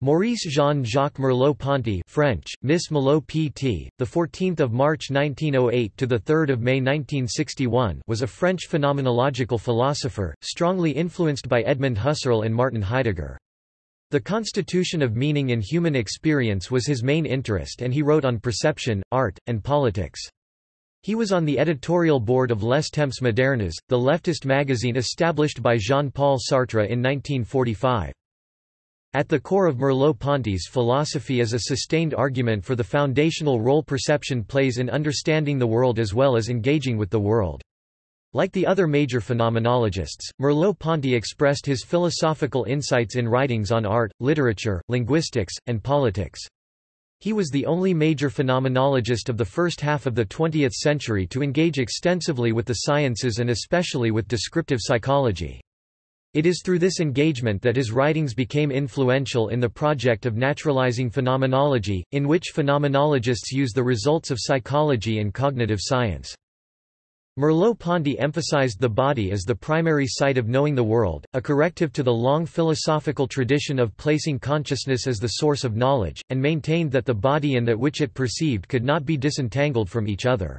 Maurice Jean-Jacques Merleau-Ponty French, Miss Merleau-Pt, the 14th of March 1908 to the 3rd of May 1961, was a French phenomenological philosopher, strongly influenced by Edmund Husserl and Martin Heidegger. The constitution of meaning in human experience was his main interest and he wrote on perception, art, and politics. He was on the editorial board of Les Temps Modernes, the leftist magazine established by Jean-Paul Sartre in 1945. At the core of Merleau-Ponty's philosophy is a sustained argument for the foundational role perception plays in understanding the world as well as engaging with the world. Like the other major phenomenologists, Merleau-Ponty expressed his philosophical insights in writings on art, literature, linguistics, and politics. He was the only major phenomenologist of the first half of the 20th century to engage extensively with the sciences and especially with descriptive psychology. It is through this engagement that his writings became influential in the project of naturalizing phenomenology, in which phenomenologists use the results of psychology and cognitive science. Merleau-Ponty emphasized the body as the primary site of knowing the world, a corrective to the long philosophical tradition of placing consciousness as the source of knowledge, and maintained that the body and that which it perceived could not be disentangled from each other.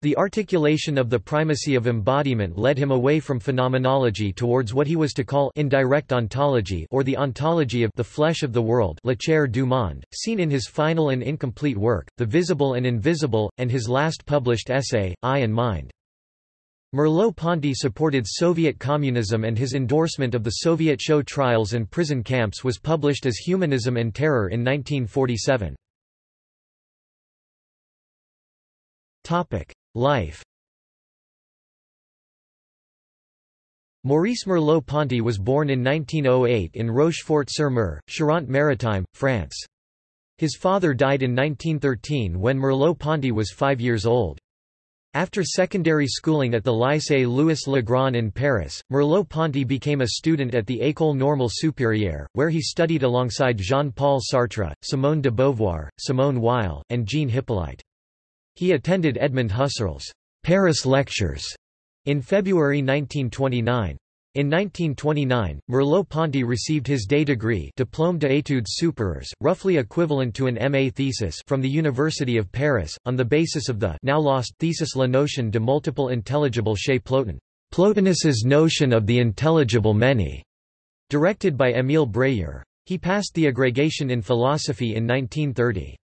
The articulation of the primacy of embodiment led him away from phenomenology towards what he was to call indirect ontology or the ontology of the flesh of the world La chair du monde, seen in his final and incomplete work, The Visible and Invisible, and his last published essay, Eye and Mind. Merleau-Ponty supported Soviet communism and his endorsement of the Soviet show trials and prison camps was published as Humanism and Terror in 1947. Life Maurice Merleau-Ponty was born in 1908 in Rochefort-sur-Mer, Charente-Maritime, France. His father died in 1913 when Merleau-Ponty was five years old. After secondary schooling at the Lycée Louis Le Grand in Paris, Merleau-Ponty became a student at the École Normale Supérieure, where he studied alongside Jean-Paul Sartre, Simone de Beauvoir, Simone Weil, and Jean Hyppolite. He attended Edmund Husserl's Paris Lectures in February 1929. In 1929, Merleau-Ponty received his day degree Diplôme d'études supérieures, roughly equivalent to an MA thesis from the University of Paris, on the basis of the now lost thesis La notion de multiple intelligible chez Plotin, Plotinus's notion of the intelligible many, directed by Émile Bréhier. He passed the agrégation in philosophy in 1930.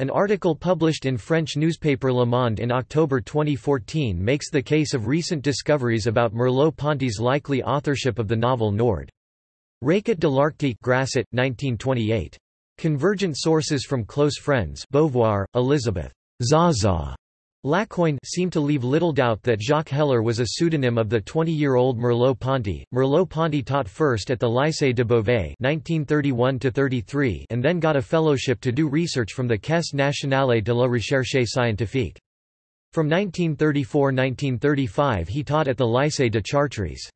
An article published in French newspaper Le Monde in October 2014 makes the case of recent discoveries about Merleau-Ponty's likely authorship of the novel Nord. Récit de l'Arctique Grasset, 1928. Convergent sources from close friends Beauvoir, Elizabeth Zaza Lacogne seemed to leave little doubt that Jacques Heller was a pseudonym of the 20-year-old Merleau-Ponty. Merleau-Ponty taught first at the Lycée de Beauvais (1931–33) and then got a fellowship to do research from the Caisse nationale de la recherche scientifique. From 1934–1935 he taught at the Lycée de Chartres.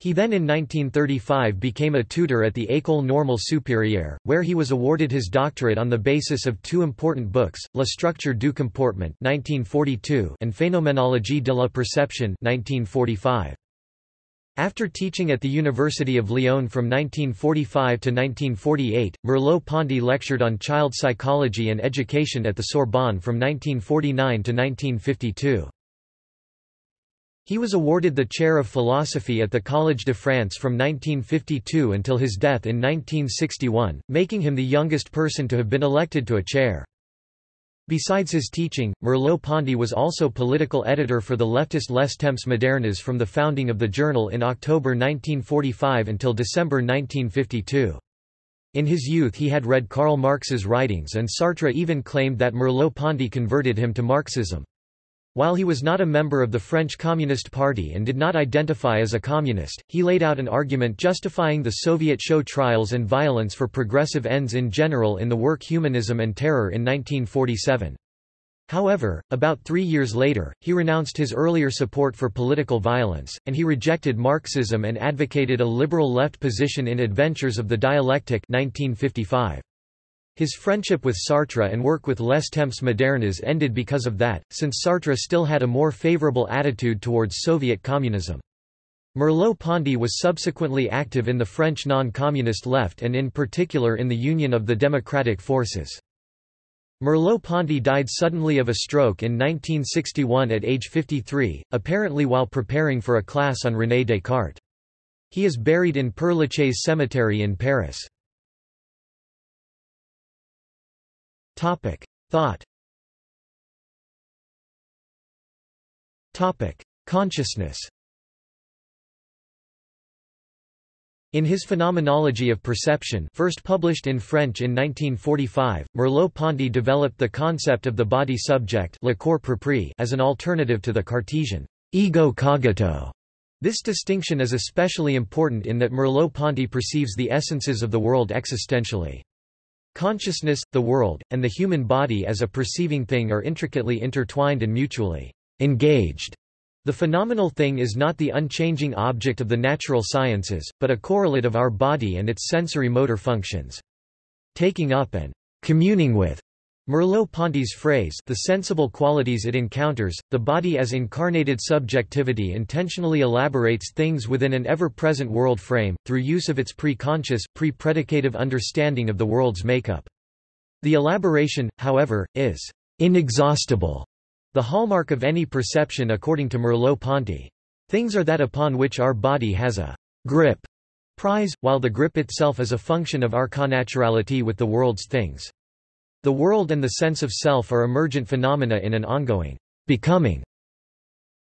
He then in 1935 became a tutor at the École Normale Supérieure, where he was awarded his doctorate on the basis of two important books, La structure du comportement 1942 and Phénoménologie de la perception 1945. After teaching at the University of Lyon from 1945 to 1948, Merleau-Ponty lectured on child psychology and education at the Sorbonne from 1949 to 1952. He was awarded the chair of philosophy at the Collège de France from 1952 until his death in 1961, making him the youngest person to have been elected to a chair. Besides his teaching, Merleau-Ponty was also political editor for the leftist Les Temps Modernes from the founding of the journal in October 1945 until December 1952. In his youth he had read Karl Marx's writings and Sartre even claimed that Merleau-Ponty converted him to Marxism. While he was not a member of the French Communist Party and did not identify as a communist, he laid out an argument justifying the Soviet show trials and violence for progressive ends in general in the work Humanism and Terror in 1947. However, about three years later, he renounced his earlier support for political violence, and he rejected Marxism and advocated a liberal left position in Adventures of the Dialectic 1955. His friendship with Sartre and work with Les Temps Modernes ended because of that, since Sartre still had a more favorable attitude towards Soviet communism. Merleau-Ponty was subsequently active in the French non-communist left and in particular in the Union of the Democratic Forces. Merleau-Ponty died suddenly of a stroke in 1961 at age 53, apparently while preparing for a class on René Descartes. He is buried in Père Lachaise Cemetery in Paris. Thought Topic. Consciousness In his Phenomenology of Perception first published in French in 1945, Merleau-Ponty developed the concept of the body subject as an alternative to the Cartesian ego cogito. This distinction is especially important in that Merleau-Ponty perceives the essences of the world existentially. Consciousness, the world, and the human body as a perceiving thing are intricately intertwined and mutually engaged. The phenomenal thing is not the unchanging object of the natural sciences, but a correlate of our body and its sensory motor functions. Taking up and communing with Merleau-Ponty's phrase the sensible qualities it encounters, the body as incarnated subjectivity intentionally elaborates things within an ever-present world frame, through use of its pre-conscious, pre-predicative understanding of the world's makeup. The elaboration, however, is inexhaustible the hallmark of any perception according to Merleau-Ponty. Things are that upon which our body has a grip prise, while the grip itself is a function of our connaturality with the world's things. The world and the sense of self are emergent phenomena in an ongoing becoming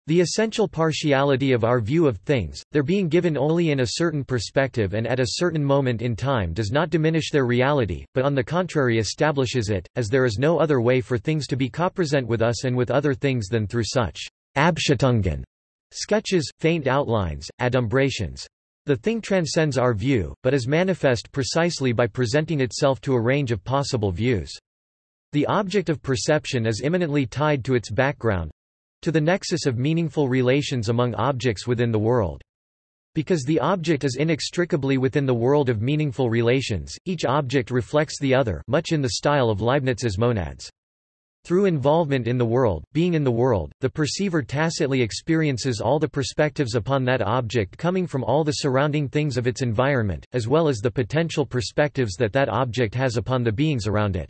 the essential partiality of our view of things, their being given only in a certain perspective and at a certain moment in time does not diminish their reality, but on the contrary establishes it, as there is no other way for things to be copresent with us and with other things than through such Abschattungen sketches, faint outlines, adumbrations. The thing transcends our view, but is manifest precisely by presenting itself to a range of possible views. The object of perception is immanently tied to its background, to the nexus of meaningful relations among objects within the world. Because the object is inextricably within the world of meaningful relations, each object reflects the other much in the style of Leibniz's monads. Through involvement in the world, being in the world, the perceiver tacitly experiences all the perspectives upon that object coming from all the surrounding things of its environment, as well as the potential perspectives that that object has upon the beings around it.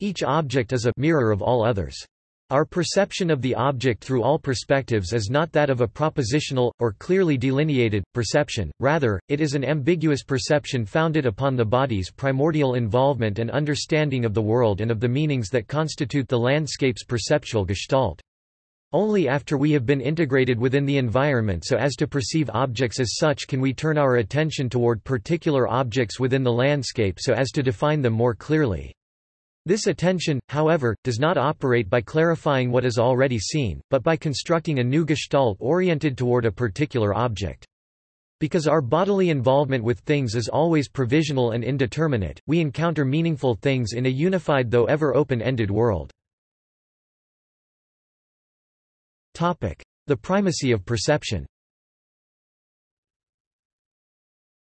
Each object is a mirror of all others. Our perception of the object through all perspectives is not that of a propositional, or clearly delineated, perception, rather, it is an ambiguous perception founded upon the body's primordial involvement and understanding of the world and of the meanings that constitute the landscape's perceptual gestalt. Only after we have been integrated within the environment so as to perceive objects as such can we turn our attention toward particular objects within the landscape so as to define them more clearly. This attention, however, does not operate by clarifying what is already seen, but by constructing a new gestalt oriented toward a particular object. Because our bodily involvement with things is always provisional and indeterminate, we encounter meaningful things in a unified though ever open-ended world. The primacy of perception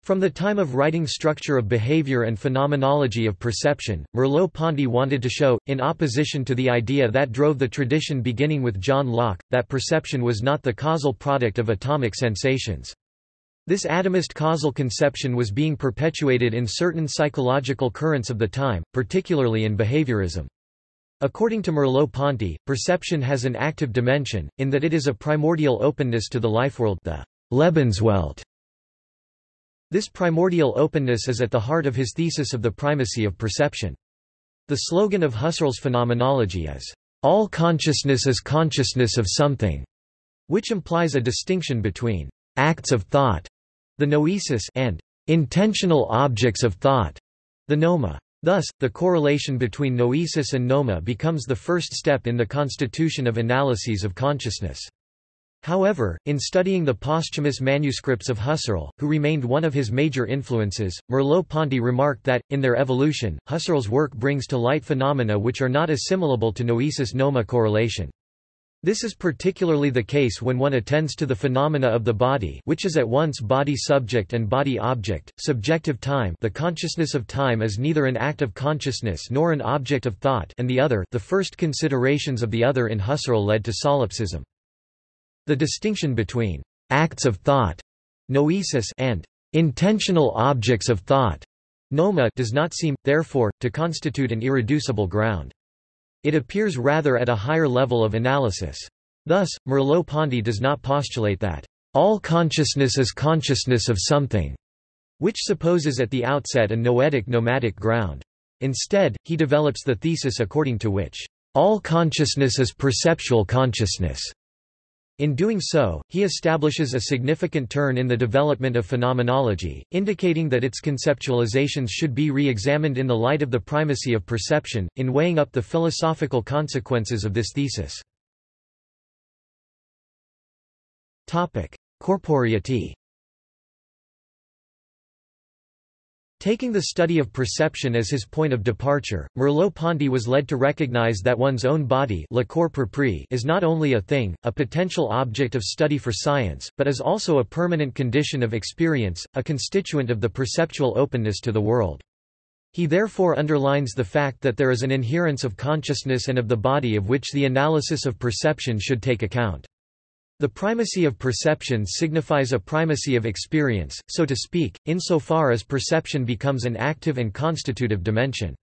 From the time of writing Structure of Behavior and Phenomenology of Perception, Merleau-Ponty wanted to show, in opposition to the idea that drove the tradition beginning with John Locke, that perception was not the causal product of atomic sensations. This atomist causal conception was being perpetuated in certain psychological currents of the time, particularly in behaviorism. According to Merleau-Ponty, perception has an active dimension, in that it is a primordial openness to the lifeworld the Lebenswelt, this primordial openness is at the heart of his thesis of the primacy of perception. The slogan of Husserl's phenomenology is, "...all consciousness is consciousness of something", which implies a distinction between acts of thought, the noesis, and intentional objects of thought, the noema. Thus, the correlation between noesis and noema becomes the first step in the constitution of analyses of consciousness. However, in studying the posthumous manuscripts of Husserl, who remained one of his major influences, Merleau-Ponty remarked that, in their evolution, Husserl's work brings to light phenomena which are not assimilable to noesis-noema correlation. This is particularly the case when one attends to the phenomena of the body which is at once body subject and body object, subjective time the consciousness of time is neither an act of consciousness nor an object of thought and the other the first considerations of the other in Husserl led to solipsism. The distinction between acts of thought noesis and intentional objects of thought noema does not seem, therefore, to constitute an irreducible ground. It appears rather at a higher level of analysis. Thus, Merleau-Ponty does not postulate that all consciousness is consciousness of something, which supposes at the outset a noetic-noematic ground. Instead, he develops the thesis according to which all consciousness is perceptual consciousness. In doing so, he establishes a significant turn in the development of phenomenology, indicating that its conceptualizations should be re-examined in the light of the primacy of perception, in weighing up the philosophical consequences of this thesis. Corporeity Taking the study of perception as his point of departure, Merleau-Ponty was led to recognize that one's own body le corps propre is not only a thing, a potential object of study for science, but is also a permanent condition of experience, a constituent of the perceptual openness to the world. He therefore underlines the fact that there is an inherence of consciousness and of the body of which the analysis of perception should take account. The primacy of perception signifies a primacy of experience, so to speak, insofar as perception becomes an active and constitutive dimension.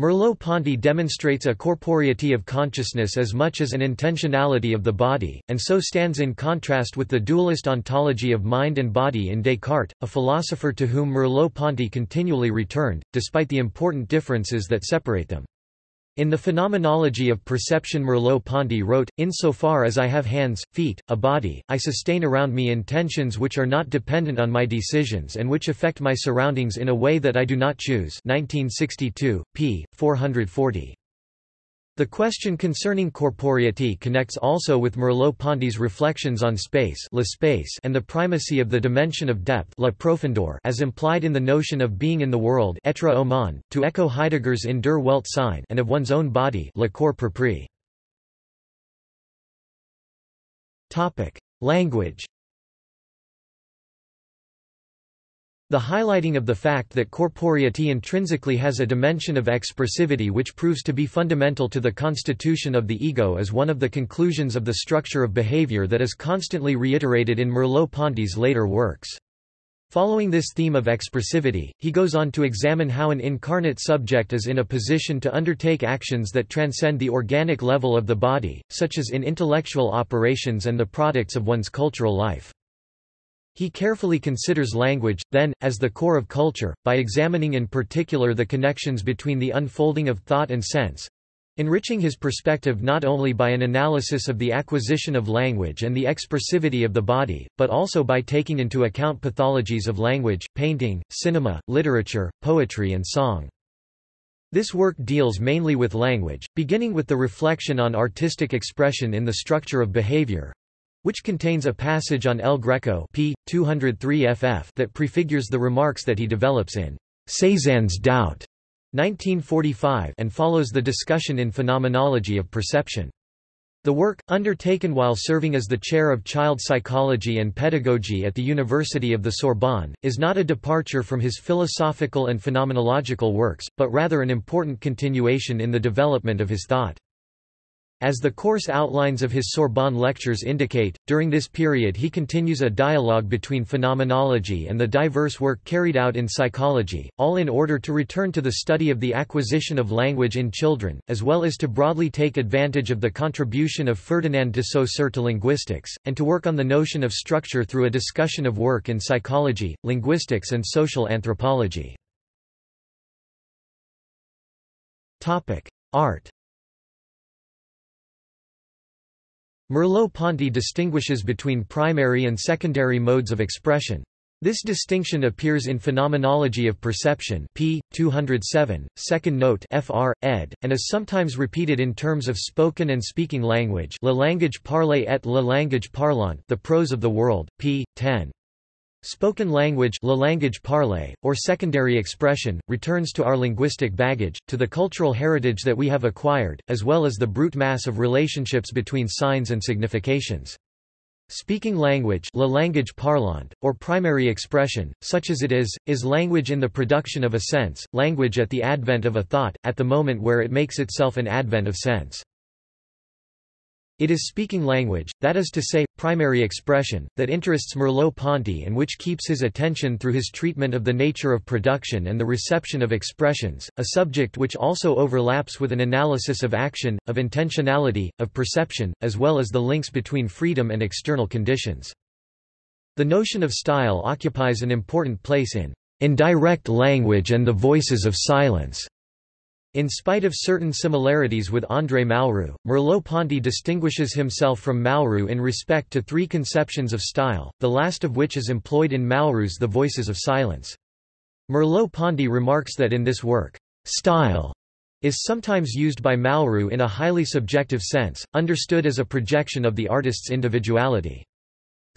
Merleau-Ponty demonstrates a corporeity of consciousness as much as an intentionality of the body, and so stands in contrast with the dualist ontology of mind and body in Descartes, a philosopher to whom Merleau-Ponty continually returned, despite the important differences that separate them. In the Phenomenology of Perception Merleau-Ponty wrote, Insofar as I have hands, feet, a body, I sustain around me intentions which are not dependent on my decisions and which affect my surroundings in a way that I do not choose 1962, p. 440. The question concerning corporeity connects also with Merleau-Ponty's reflections on space, space and the primacy of the dimension of depth la profondeur as implied in the notion of being in the world au monde, to echo Heidegger's in der Welt sein and of one's own body le corps propre. Language The highlighting of the fact that corporeity intrinsically has a dimension of expressivity which proves to be fundamental to the constitution of the ego is one of the conclusions of the structure of behavior that is constantly reiterated in Merleau-Ponty's later works. Following this theme of expressivity, he goes on to examine how an incarnate subject is in a position to undertake actions that transcend the organic level of the body, such as in intellectual operations and the products of one's cultural life. He carefully considers language, then, as the core of culture, by examining in particular the connections between the unfolding of thought and sense, enriching his perspective not only by an analysis of the acquisition of language and the expressivity of the body, but also by taking into account pathologies of language, painting, cinema, literature, poetry and song. This work deals mainly with language, beginning with the reflection on artistic expression in the structure of behavior, which contains a passage on El Greco p. 203 ff that prefigures the remarks that he develops in Cézanne's Doubt 1945 and follows the discussion in Phenomenology of Perception. The work, undertaken while serving as the chair of child psychology and pedagogy at the University of the Sorbonne, is not a departure from his philosophical and phenomenological works, but rather an important continuation in the development of his thought. As the course outlines of his Sorbonne lectures indicate, during this period he continues a dialogue between phenomenology and the diverse work carried out in psychology, all in order to return to the study of the acquisition of language in children, as well as to broadly take advantage of the contribution of Ferdinand de Saussure to linguistics, and to work on the notion of structure through a discussion of work in psychology, linguistics and social anthropology. Art Merleau-Ponty distinguishes between primary and secondary modes of expression. This distinction appears in Phenomenology of Perception p. 207, second note fr. ed., and is sometimes repeated in terms of spoken and speaking language le langage parlé et le langage parlant the prose of the world, p. 10. Spoken language la langage parlé, or secondary expression, returns to our linguistic baggage, to the cultural heritage that we have acquired, as well as the brute mass of relationships between signs and significations. Speaking language la langage parlant, or primary expression, such as it is, is language in the production of a sense, language at the advent of a thought, at the moment where it makes itself an advent of sense. It is speaking language, that is to say, primary expression, that interests Merleau-Ponty and which keeps his attention through his treatment of the nature of production and the reception of expressions, a subject which also overlaps with an analysis of action, of intentionality, of perception, as well as the links between freedom and external conditions. The notion of style occupies an important place in indirect language and the voices of silence. In spite of certain similarities with André Malraux, Merleau-Ponty distinguishes himself from Malraux in respect to three conceptions of style, the last of which is employed in Malraux's The Voices of Silence. Merleau-Ponty remarks that in this work, style is sometimes used by Malraux in a highly subjective sense, understood as a projection of the artist's individuality.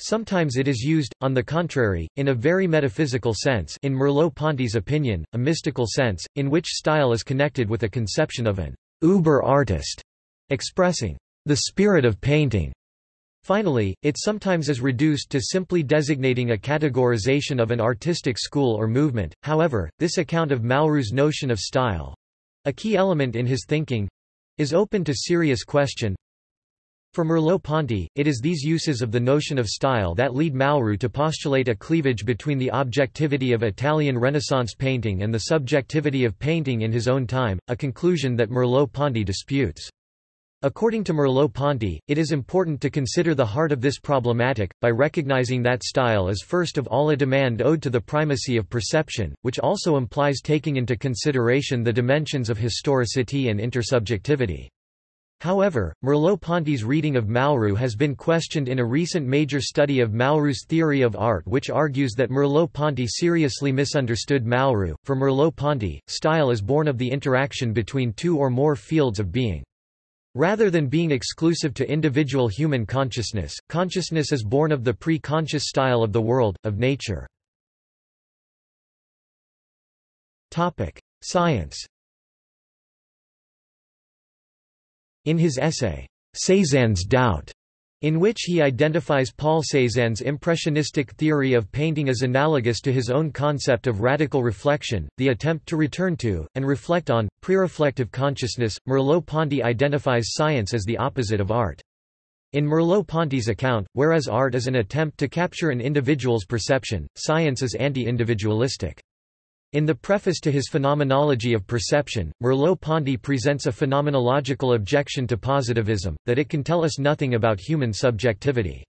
Sometimes it is used, on the contrary, in a very metaphysical sense in Merleau-Ponty's opinion, a mystical sense, in which style is connected with a conception of an uber-artist, expressing the spirit of painting. Finally, it sometimes is reduced to simply designating a categorization of an artistic school or movement, however, this account of Malraux's notion of style—a key element in his thinking—is open to serious question, for Merleau-Ponty, it is these uses of the notion of style that lead Malraux to postulate a cleavage between the objectivity of Italian Renaissance painting and the subjectivity of painting in his own time, a conclusion that Merleau-Ponty disputes. According to Merleau-Ponty, it is important to consider the heart of this problematic, by recognizing that style is first of all a demand owed to the primacy of perception, which also implies taking into consideration the dimensions of historicity and intersubjectivity. However, Merleau-Ponty's reading of Malraux has been questioned in a recent major study of Malraux's theory of art which argues that Merleau-Ponty seriously misunderstood Malraux. For Merleau-Ponty, style is born of the interaction between two or more fields of being. Rather than being exclusive to individual human consciousness, consciousness is born of the pre-conscious style of the world, of nature. Science In his essay, Cézanne's Doubt, in which he identifies Paul Cézanne's impressionistic theory of painting as analogous to his own concept of radical reflection, the attempt to return to, and reflect on, prereflective consciousness, Merleau-Ponty identifies science as the opposite of art. In Merleau-Ponty's account, whereas art is an attempt to capture an individual's perception, science is anti-individualistic. In the preface to his Phenomenology of Perception, Merleau-Ponty presents a phenomenological objection to positivism, that it can tell us nothing about human subjectivity.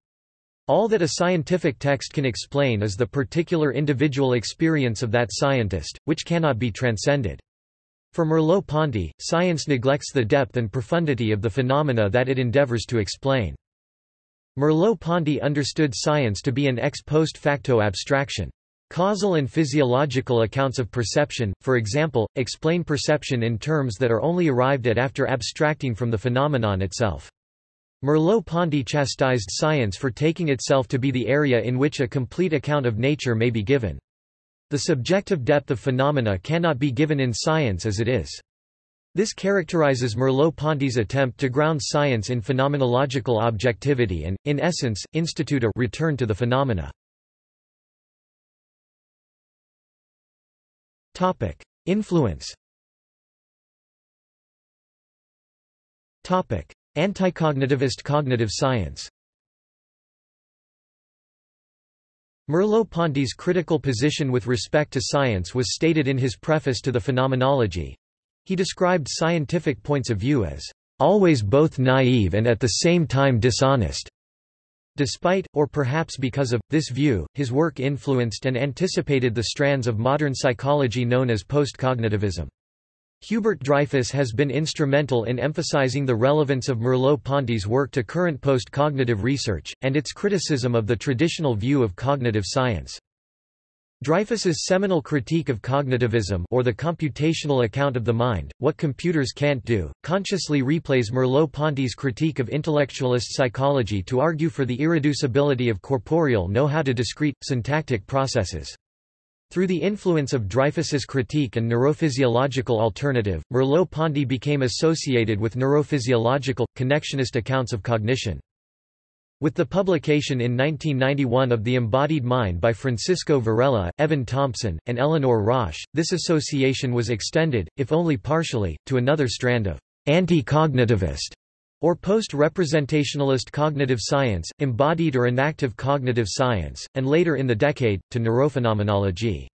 All that a scientific text can explain is the particular individual experience of that scientist, which cannot be transcended. For Merleau-Ponty, science neglects the depth and profundity of the phenomena that it endeavors to explain. Merleau-Ponty understood science to be an ex post facto abstraction. Causal and physiological accounts of perception, for example, explain perception in terms that are only arrived at after abstracting from the phenomenon itself. Merleau-Ponty chastised science for taking itself to be the area in which a complete account of nature may be given. The subjective depth of phenomena cannot be given in science as it is. This characterizes Merleau-Ponty's attempt to ground science in phenomenological objectivity and, in essence, institute a return to the phenomena. Topic: Influence. Topic: Anticognitivist cognitive science. Merleau-Ponty's critical position with respect to science was stated in his preface to the Phenomenology. He described scientific points of view as always both naive and at the same time dishonest. Despite, or perhaps because of, this view, his work influenced and anticipated the strands of modern psychology known as postcognitivism. Hubert Dreyfus has been instrumental in emphasizing the relevance of Merleau-Ponty's work to current post-cognitive research, and its criticism of the traditional view of cognitive science. Dreyfus's seminal critique of cognitivism or the computational account of the mind, What Computers Can't Do, consciously replays Merleau-Ponty's critique of intellectualist psychology to argue for the irreducibility of corporeal know-how to discrete, syntactic processes. Through the influence of Dreyfus's critique and neurophysiological alternative, Merleau-Ponty became associated with neurophysiological, connectionist accounts of cognition. With the publication in 1991 of The Embodied Mind by Francisco Varela, Evan Thompson, and Eleanor Rosch, this association was extended, if only partially, to another strand of anti-cognitivist or post-representationalist cognitive science, embodied or enactive cognitive science, and later in the decade, to neurophenomenology.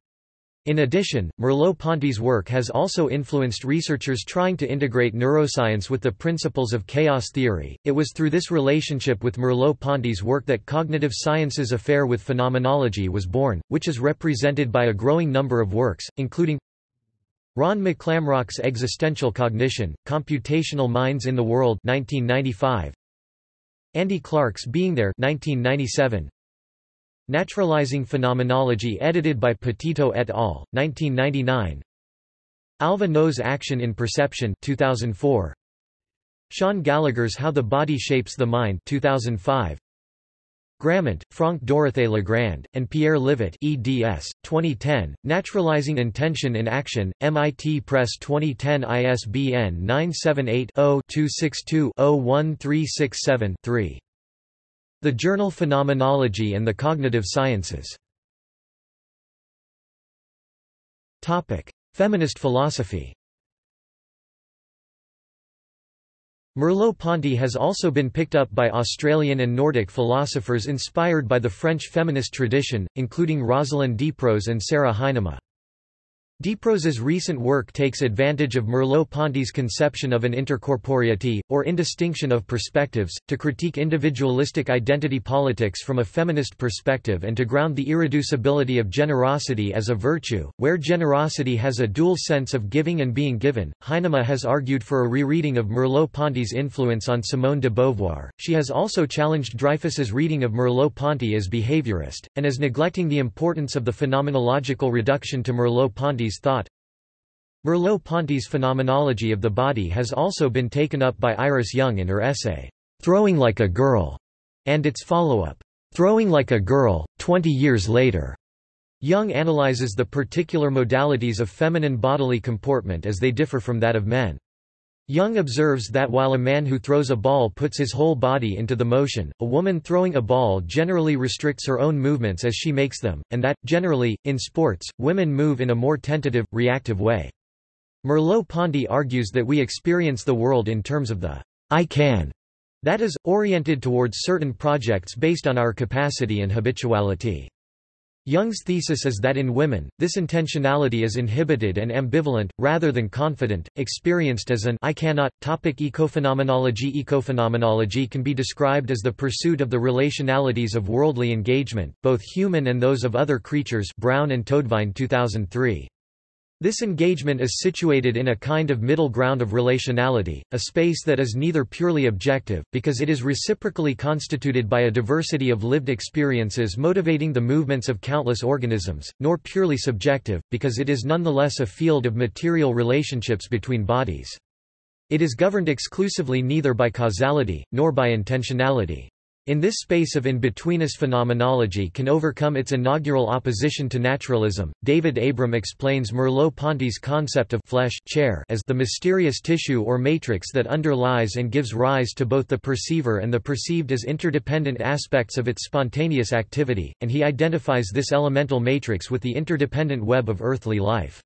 In addition, Merleau-Ponty's work has also influenced researchers trying to integrate neuroscience with the principles of chaos theory. It was through this relationship with Merleau-Ponty's work that cognitive science's affair with phenomenology was born, which is represented by a growing number of works, including Ron McClamrock's Existential Cognition, Computational Minds in the World 1995, Andy Clark's Being There 1997, Naturalizing Phenomenology edited by Petitot et al., 1999 Alva Noë's Action in Perception 2004 Shaun Gallagher's How the Body Shapes the Mind 2005 Grammont, Franck Dorothée Legrand, and Pierre Livet eds. 2010, Naturalizing Intention in Action, MIT Press 2010 ISBN 978 0 262 01367 3 the journal Phenomenology and the Cognitive Sciences. Topic: Feminist philosophy Merleau-Ponty has also been picked up by Australian and Nordic philosophers inspired by the French feminist tradition, including Rosalind Diprose and Sara Heinämaa. Diprose's recent work takes advantage of Merleau-Ponty's conception of an intercorporeity, or indistinction of perspectives, to critique individualistic identity politics from a feminist perspective and to ground the irreducibility of generosity as a virtue, where generosity has a dual sense of giving and being given. Heinämaa has argued for a rereading of Merleau-Ponty's influence on Simone de Beauvoir. She has also challenged Dreyfus's reading of Merleau-Ponty as behaviorist, and as neglecting the importance of the phenomenological reduction to Merleau-Ponty's thought Merleau-Ponty's phenomenology of the body has also been taken up by Iris Young in her essay, Throwing Like a Girl, and its follow-up, Throwing Like a Girl, 20 Years Later. Young analyzes the particular modalities of feminine bodily comportment as they differ from that of men. Young observes that while a man who throws a ball puts his whole body into the motion, a woman throwing a ball generally restricts her own movements as she makes them, and that, generally, in sports, women move in a more tentative, reactive way. Merleau-Ponty argues that we experience the world in terms of the I can, that is, oriented towards certain projects based on our capacity and habituality. Young's thesis is that in women, this intentionality is inhibited and ambivalent, rather than confident, experienced as an I cannot. Topic ecophenomenology Ecophenomenology can be described as the pursuit of the relationalities of worldly engagement, both human and those of other creatures Brown and Toadvine 2003. This engagement is situated in a kind of middle ground of relationality, a space that is neither purely objective, because it is reciprocally constituted by a diversity of lived experiences motivating the movements of countless organisms, nor purely subjective, because it is nonetheless a field of material relationships between bodies. It is governed exclusively neither by causality, nor by intentionality in this space of in-betweenness phenomenology can overcome its inaugural opposition to naturalism. David Abram explains Merleau-Ponty's concept of flesh chair as the mysterious tissue or matrix that underlies and gives rise to both the perceiver and the perceived as interdependent aspects of its spontaneous activity, and he identifies this elemental matrix with the interdependent web of earthly life.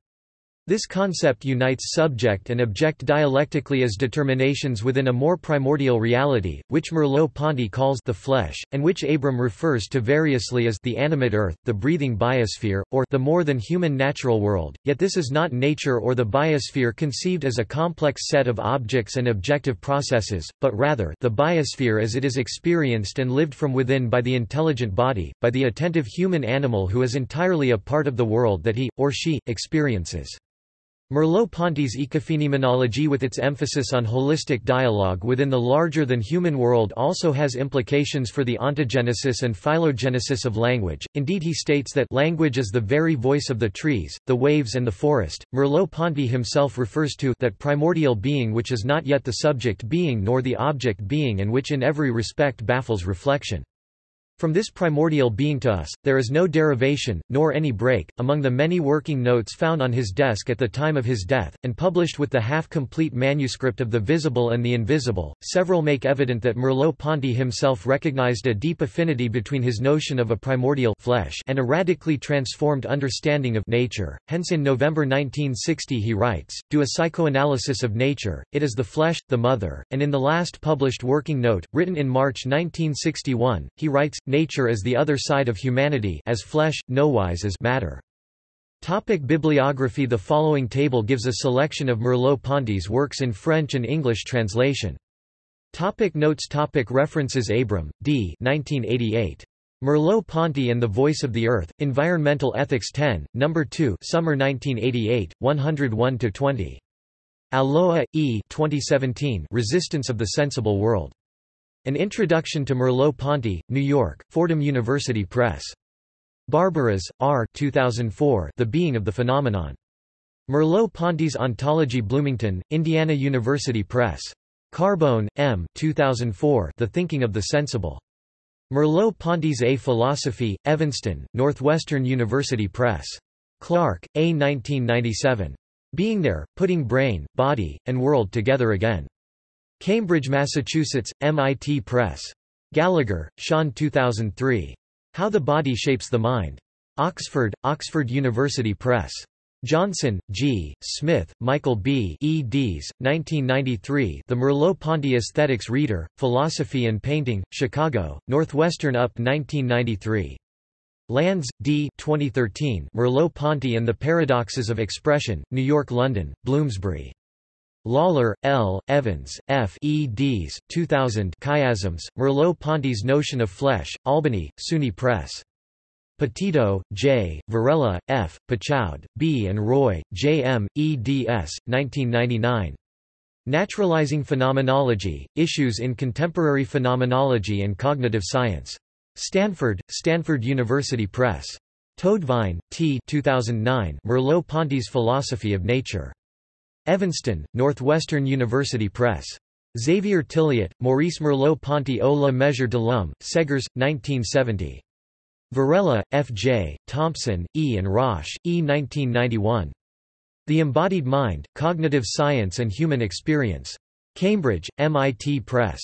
This concept unites subject and object dialectically as determinations within a more primordial reality, which Merleau-Ponty calls the flesh, and which Abram refers to variously as the animate earth, the breathing biosphere, or the more than human natural world. Yet this is not nature or the biosphere conceived as a complex set of objects and objective processes, but rather the biosphere as it is experienced and lived from within by the intelligent body, by the attentive human animal who is entirely a part of the world that he, or she, experiences. Merleau-Ponty's ecophenomenology with its emphasis on holistic dialogue within the larger-than-human world also has implications for the ontogenesis and phylogenesis of language, indeed he states that language is the very voice of the trees, the waves and the forest. Merleau-Ponty himself refers to that primordial being which is not yet the subject being nor the object being and which in every respect baffles reflection. From this primordial being to us, there is no derivation, nor any break. Among the many working notes found on his desk at the time of his death, and published with the half-complete manuscript of The Visible and the Invisible, several make evident that Merleau-Ponty himself recognized a deep affinity between his notion of a primordial flesh and a radically transformed understanding of nature. Hence in November 1960 he writes, Do a psychoanalysis of nature, it is the flesh, the mother, and in the last published working note, written in March 1961, he writes, Nature is the other side of humanity as flesh, nowise as matter. Topic bibliography The following table gives a selection of Merleau-Ponty's works in French and English translation. Topic notes topic References Abram, D. 1988. Merleau-Ponty and the Voice of the Earth, Environmental Ethics 10, No. 2 Summer 1988, 101–20. Alloa, E. 2017 Resistance of the Sensible World. An Introduction to Merleau-Ponty, New York, Fordham University Press. Barbaras, R. 2004 The Being of the Phenomenon. Merleau-Ponty's Ontology Bloomington, Indiana University Press. Carbone, M. 2004 The Thinking of the Sensible. Merleau-Ponty's A Philosophy, Evanston, Northwestern University Press. Clark, A. 1997. Being There, Putting Brain, Body, and World Together Again. Cambridge, Massachusetts, MIT Press. Gallagher, Shaun 2003. How the Body Shapes the Mind. Oxford, Oxford University Press. Johnson, G., Smith, Michael B. eds. 1993 The Merleau-Ponty Aesthetics Reader, Philosophy and Painting, Chicago, Northwestern UP 1993. Landes, D. 2013 Merleau-Ponty and the Paradoxes of Expression, New York London, Bloomsbury. Lawlor, L., Evans, F. eds. 2000 Chiasms, Merleau-Ponty's Notion of Flesh, Albany, SUNY Press. Petitot, J., Varela, F., Pachoud, B. and Roy, J. M., eds. 1999. Naturalizing Phenomenology, Issues in Contemporary Phenomenology and Cognitive Science. Stanford, Stanford University Press. Toadvine, T. 2009 Merleau-Ponty's Philosophy of Nature. Evanston, Northwestern University Press. Xavier Tilliette, Maurice Merleau-Ponty au la mesure de l'homme, Segers, 1970. Varela, F. J., Thompson, E. and Rosch, E. 1991. The Embodied Mind, Cognitive Science and Human Experience. Cambridge, MIT Press.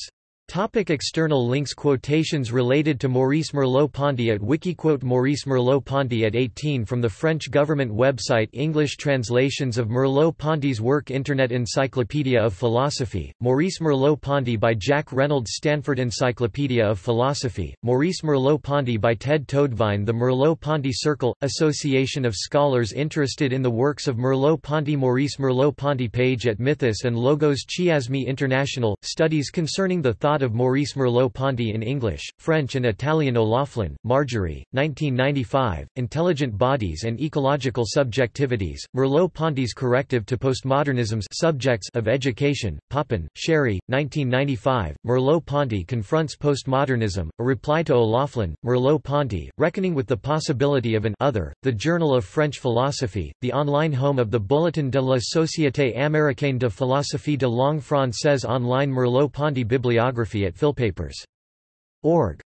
Topic external links Quotations related to Maurice Merleau-Ponty at Wikiquote Maurice Merleau-Ponty at 18 from the French government website English translations of Merleau-Ponty's work Internet Encyclopedia of Philosophy, Maurice Merleau-Ponty by Jack Reynolds Stanford Encyclopedia of Philosophy, Maurice Merleau-Ponty by Ted Toadvine The Merleau-Ponty Circle, Association of Scholars interested in the works of Merleau-Ponty Maurice Merleau-Ponty page at Mythos and Logos Chiasmi International, studies concerning the thought of Maurice Merleau-Ponty in English, French and Italian O'Loughlin, Marjorie, 1995, Intelligent Bodies and Ecological Subjectivities, Merleau-Ponty's Corrective to Postmodernism's Subjects of Education, Poppin, Sherry, 1995, Merleau-Ponty Confronts Postmodernism, a reply to O'Loughlin, Merleau-Ponty, Reckoning with the Possibility of an Other, The Journal of French Philosophy, the online home of the Bulletin de la Société Américaine de Philosophie de Langue Française online Merleau-Ponty Bibliography at PhilPapers.org